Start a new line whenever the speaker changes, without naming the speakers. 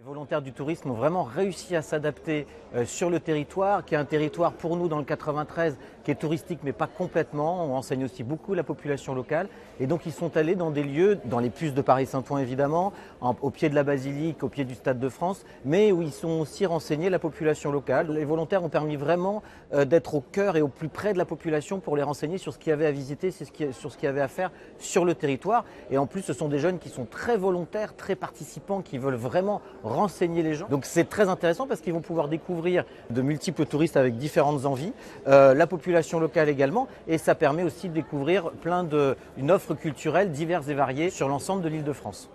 Les volontaires du tourisme ont vraiment réussi à s'adapter euh, sur le territoire, qui est un territoire pour nous dans le 93 qui est touristique mais pas complètement. On enseigne aussi beaucoup la population locale. Et donc ils sont allés dans des lieux, dans les puces de Paris-Saint-Ouen évidemment, au pied de la basilique, au pied du Stade de France, mais où ils sont aussi renseignés la population locale. Les volontaires ont permis vraiment euh, d'être au cœur et au plus près de la population pour les renseigner sur ce qu'il y avait à visiter, sur ce qu'il y avait à faire sur le territoire. Et en plus ce sont des jeunes qui sont très volontaires, très participants, qui veulent vraiment renseigner les gens. Donc c'est très intéressant parce qu'ils vont pouvoir découvrir de multiples touristes avec différentes envies, euh, la population locale également, et ça permet aussi de découvrir plein de, une offre culturelle diverse et variée sur l'ensemble de l'île de France.